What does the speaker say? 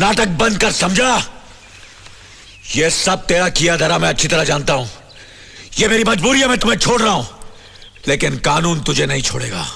नाटक बंद कर, समझा? यह सब तेरा किया धरा मैं अच्छी तरह जानता हूँ। यह मेरी मजबूरी है, मैं तुम्हें छोड़ रहा हूँ। लेकिन कानून तुझे नहीं छोड़ेगा।